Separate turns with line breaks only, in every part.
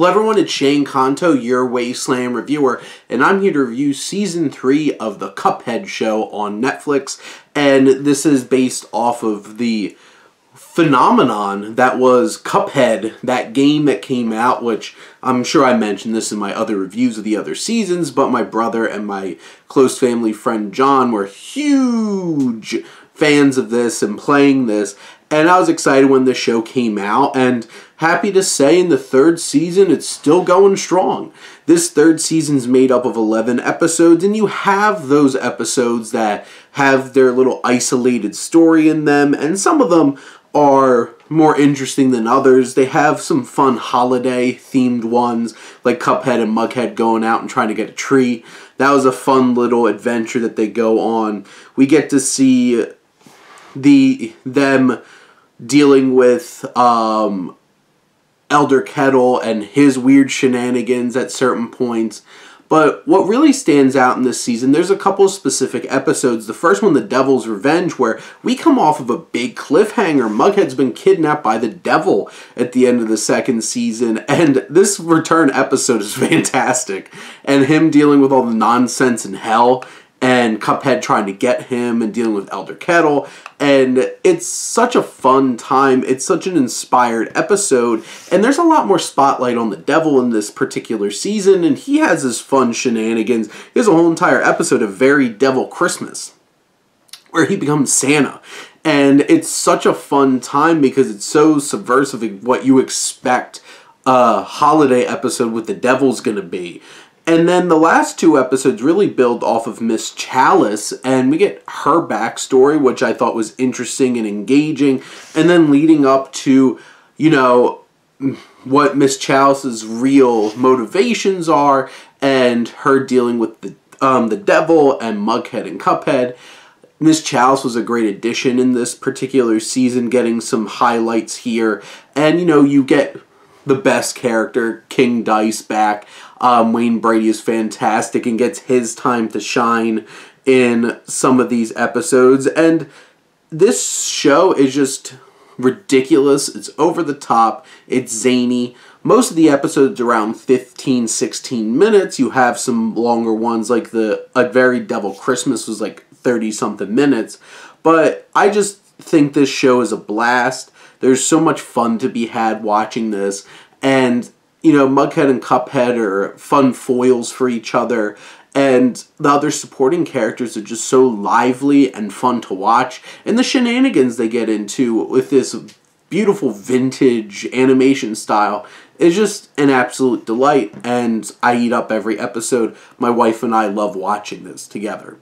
Hello everyone, it's Shane Kanto, your Wasteland reviewer, and I'm here to review Season 3 of the Cuphead show on Netflix, and this is based off of the phenomenon that was Cuphead, that game that came out, which I'm sure I mentioned this in my other reviews of the other seasons, but my brother and my close family friend John were huge fans of this and playing this, and I was excited when the show came out, and happy to say in the third season it's still going strong. This third season's made up of 11 episodes, and you have those episodes that have their little isolated story in them, and some of them are more interesting than others. They have some fun holiday themed ones, like Cuphead and Mughead going out and trying to get a tree. That was a fun little adventure that they go on. We get to see the them dealing with um, Elder Kettle and his weird shenanigans at certain points. But what really stands out in this season, there's a couple of specific episodes. The first one, The Devil's Revenge, where we come off of a big cliffhanger. Mughead's been kidnapped by the devil at the end of the second season, and this return episode is fantastic. And him dealing with all the nonsense in hell and Cuphead trying to get him and dealing with Elder Kettle. And it's such a fun time. It's such an inspired episode. And there's a lot more spotlight on the devil in this particular season. And he has his fun shenanigans. He has a whole entire episode of Very Devil Christmas where he becomes Santa. And it's such a fun time because it's so subversive of what you expect a holiday episode with the devil's going to be. And then the last two episodes really build off of Miss Chalice, and we get her backstory, which I thought was interesting and engaging, and then leading up to, you know, what Miss Chalice's real motivations are, and her dealing with the um, the devil and Mughead and Cuphead. Miss Chalice was a great addition in this particular season, getting some highlights here, and you know, you get the best character, King Dice, back. Um, Wayne Brady is fantastic and gets his time to shine in some of these episodes. And this show is just ridiculous. It's over the top. It's zany. Most of the episodes around 15, 16 minutes. You have some longer ones like the A Very Devil Christmas was like 30 something minutes. But I just think this show is a blast. There's so much fun to be had watching this. And you know, Mughead and Cuphead are fun foils for each other, and the other supporting characters are just so lively and fun to watch. And the shenanigans they get into with this beautiful vintage animation style is just an absolute delight, and I eat up every episode. My wife and I love watching this together.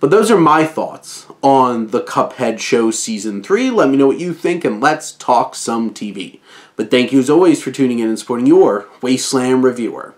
But those are my thoughts on the Cuphead Show Season 3. Let me know what you think, and let's talk some TV. But thank you as always for tuning in and supporting your Wasteland Reviewer.